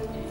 Yeah.